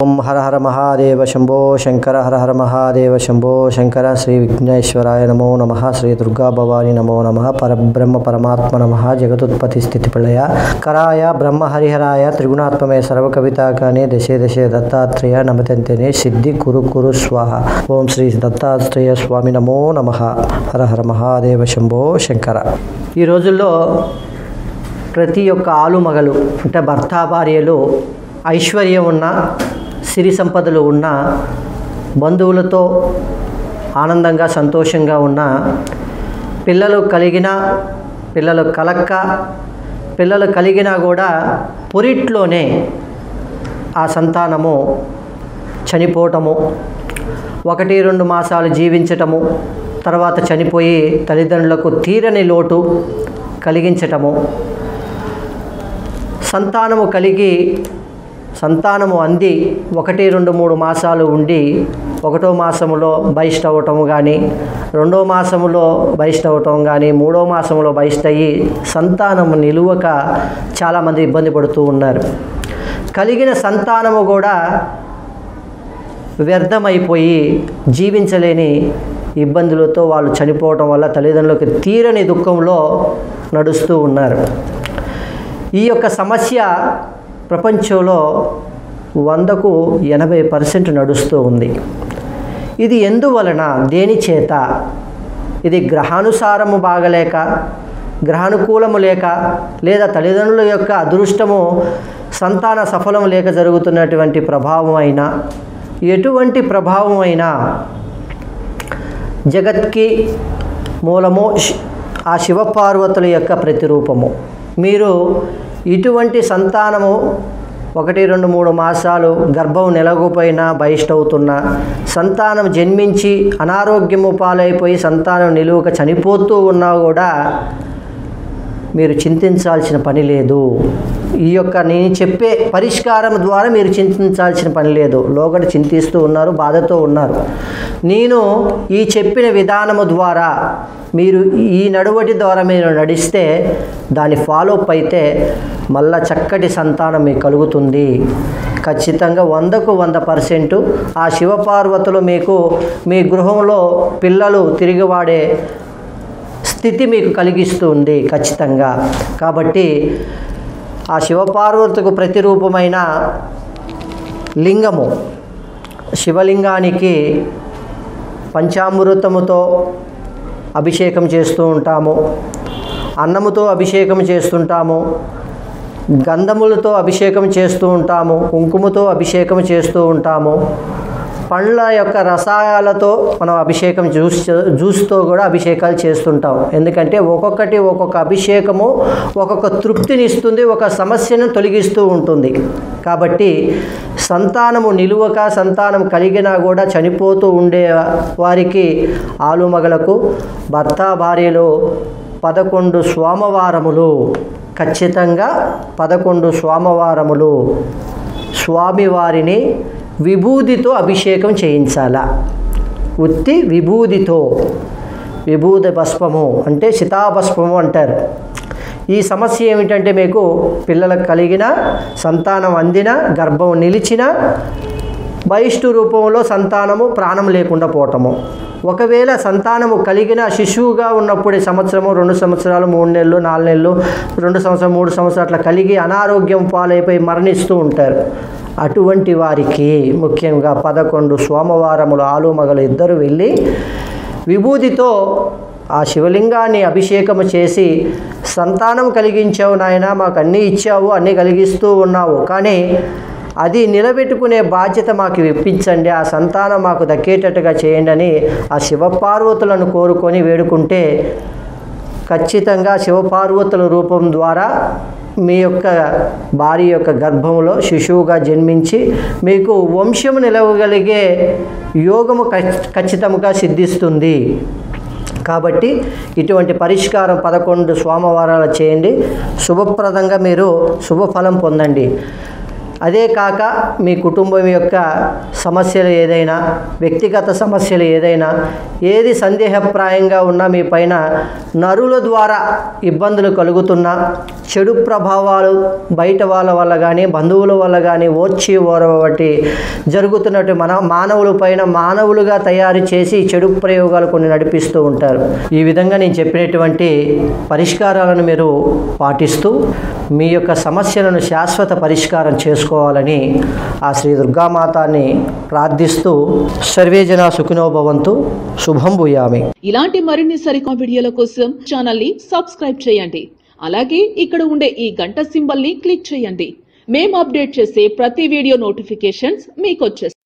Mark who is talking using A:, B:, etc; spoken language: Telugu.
A: ఓం హర హర మహాదేవ శంభో శంకర హర హర మహాదేవ శంభో శంకర శ్రీ విఘ్నేశ్వరాయ నమో నమ శ్రీ దుర్గా భవాని నమో నమ పరబ్రహ్మ పరమాత్మ నమ జగదుత్పత్తి స్థితి ప్రళయ కరాయ బ్రహ్మ హరిహరాయ త్రిగుణాత్మమే సర్వ కవితాకాని దశే దశే దత్తాత్రేయ నమతంతేనే సిద్ధి కురు కురు స్వాహ. ఓం శ్రీ దత్తాత్రేయ స్వామి నమో నమ. హర హర మహాదేవ శంభో శంకర. ఈ రోజుల్లో ప్రతి ఒక్క ఆలుమగలు అంటే భర్త భార్యలు ఐశ్వర్యం ఉన్న సిరి సంపదలు ఉన్న బంధువులతో ఆనందంగా సంతోషంగా ఉన్న పిల్లలు కలిగిన పిల్లలు కలక్క పిల్లలు కలిగినా కూడా పొరిట్లోనే ఆ సంతానము చనిపోవటము ఒకటి రెండు మాసాలు జీవించటము తర్వాత చనిపోయి తల్లిదండ్రులకు తీరని లోటు కలిగించటము సంతానము కలిగి సంతానము అంది. ఒకటి రెండు మూడు మాసాలు ఉండి ఒకటో మాసములో బహిష్ట అవ్వటము కానీ రెండో మాసములో బహిష్ట అవటం కానీ మూడో మాసములో బహిష్ట అయ్యి సంతానము నిలువక చాలామంది ఇబ్బంది పడుతూ ఉన్నారు. కలిగిన సంతానము కూడా వ్యర్థమైపోయి జీవించలేని ఇబ్బందులతో వాళ్ళు చనిపోవటం వల్ల తల్లిదండ్రులకు తీరని దుఃఖంలో నడుస్తూ ఉన్నారు. ఈ యొక్క సమస్య ప్రపంచంలో వందకు ఎనభై పర్సెంట్ నడుస్తూ ఉంది. ఇది ఎందువలన? దేని చేత? ఇది గ్రహానుసారము బాగలేక గ్రహానుకూలము లేక లేదా తల్లిదండ్రుల యొక్క అదృష్టము సంతాన సఫలం లేక జరుగుతున్నటువంటి ప్రభావం అయినా ఎటువంటి ప్రభావం అయినా జగత్కి మూలము ఆ శివపార్వతుల యొక్క ప్రతిరూపము. మీరు ఇటువంటి సంతానము ఒకటి రెండు మూడు మాసాలు గర్భం నిలగపోయినా బహిష్టవుతున్నా సంతానం జన్మించి అనారోగ్యము పాలైపోయి సంతానం నిలువక చనిపోతూ ఉన్నా కూడా మీరు చింతించాల్సిన పని లేదు. ఈ యొక్క నేను చెప్పే పరిష్కారం ద్వారా మీరు చింతించాల్సిన పని లేదు. లోగడ చింతిస్తూ ఉన్నారు బాధతో ఉన్నారు. నేను ఈ చెప్పిన విధానము ద్వారా మీరు ఈ నడువటి ద్వారా మీరు నడిస్తే దాని ఫాలోఅప్ అయితే మళ్ళా చక్కటి సంతానం మీకు కలుగుతుంది. ఖచ్చితంగా వందకు వంద పర్సెంట్ ఆ శివపార్వతులు మీకు మీ గృహంలో పిల్లలు తిరిగి వాడే స్థితి మీకు కలిగిస్తుంది ఖచ్చితంగా. కాబట్టి ఆ శివపార్వతులకు ప్రతిరూపమైన లింగము. శివలింగానికి పంచామృతముతో అభిషేకం చేస్తూ ఉంటాము. అన్నముతో అభిషేకం చేస్తుంటాము. గంధములతో అభిషేకం చేస్తూ ఉంటాము. కుంకుమతో అభిషేకం చేస్తూ ఉంటాము. పండ్ల యొక్క రసాయాలతో మనం అభిషేకం జ్యూస్ జ్యూస్తో కూడా అభిషేకాలు చేస్తుంటాం. ఎందుకంటే ఒక్కొక్కటి ఒక్కొక్క అభిషేకము ఒక్కొక్క తృప్తిని ఇస్తుంది ఒక సమస్యను తొలగిస్తూ ఉంటుంది. కాబట్టి సంతానము నిలువక సంతానం కలిగినా కూడా చనిపోతూ ఉండే వారికి ఆలుమగలకు భర్త భార్యలు పదకొండు సోమవారములు ఖచ్చితంగా పదకొండు సోమవారములు స్వామివారిని విభూదితో అభిషేకం చేయించాలా. ఉత్తి విభూదితో విభూది భస్మము అంటే శితాభస్మము అంటారు. ఈ సమస్య ఏమిటంటే మీకు పిల్లలకు కలిగిన సంతానం అందిన గర్భం నిలిచిన బహిష్టు రూపంలో సంతానము ప్రాణం లేకుండా పోవటము. ఒకవేళ సంతానము కలిగిన శిశువుగా ఉన్నప్పుడే సంవత్సరము రెండు సంవత్సరాలు మూడు నెలలు నాలుగు నెలలు రెండు సంవత్సరం మూడు సంవత్సరాలు అట్లా కలిగి అనారోగ్యం పాలైపోయి మరణిస్తూ ఉంటారు. అటువంటి వారికి ముఖ్యంగా పదకొండు సోమవారములు ఆలుమగలు ఇద్దరు వెళ్ళి విభూతితో ఆ శివలింగాన్ని అభిషేకము చేసి సంతానం కలిగించావు నాయన మాకు అన్నీ ఇచ్చావు అన్నీ కలిగిస్తూ ఉన్నావు. కానీ అది నిలబెట్టుకునే బాధ్యత మాకు ఇప్పించండి ఆ సంతానం మాకు దక్కేటట్టుగా చేయండి అని ఆ శివపార్వతులను కోరుకొని వేడుకుంటే ఖచ్చితంగా శివపార్వతుల రూపం ద్వారా మీ యొక్క భార్య యొక్క గర్భంలో శిశువుగా జన్మించి మీకు వంశము నిలవగలిగే యోగము ఖచ్చితంగా సిద్ధిస్తుంది. కాబట్టి ఇటువంటి పరిష్కారం పదకొండు సోమవారాలు చేయండి. శుభప్రదంగా మీరు శుభఫలం పొందండి. అదే కాక మీ కుటుంబం యొక్క సమస్యలు ఏదైనా వ్యక్తిగత సమస్యలు ఏదైనా ఏది సందేహప్రాయంగా ఉన్నా మీ పైన నరుల ద్వారా ఇబ్బందులు కలుగుతున్నా చెడు ప్రభావాలు బయట వాళ్ళ వల్ల కానీ బంధువుల వల్ల కానీ ఓర్చి ఓరబట్టి జరుగుతున్నట్టు మన మానవుల పైన మానవులుగా తయారు చేసి చెడు ప్రయోగాలు కొన్ని నడిపిస్తూ ఉంటారు. ఈ విధంగా నేను చెప్పినటువంటి పరిష్కారాలను మీరు పాటిస్తూ మీ యొక్క సమస్యలను శాశ్వత పరిష్కారం చేసుకోవాలని ఆ శ్రీ దుర్గామాతాన్ని ప్రార్థిస్తూ సర్వేజన సుఖినోభవంతు శుభం భూయామి.
B: ఇలాంటి మరిన్ని సరికొత్త వీడియోల కోసం ఛానల్ని సబ్స్క్రైబ్ చేయండి. అలాగే ఇక్కడ ఉండే ఈ గంట సింబల్ని క్లిక్ చేయండి. మేము అప్డేట్ చేసే ప్రతి వీడియో నోటిఫికేషన్స్ మీకు వచ్చేస్తాయి